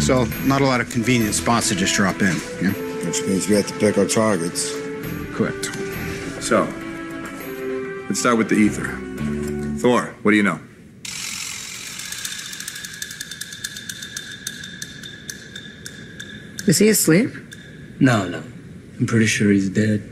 So, not a lot of convenient spots to just drop in. Yeah? Which means we have to pick our targets. Correct. So, let's start with the Aether. Thor, what do you know? Is he asleep? No, no. I'm pretty sure he's dead.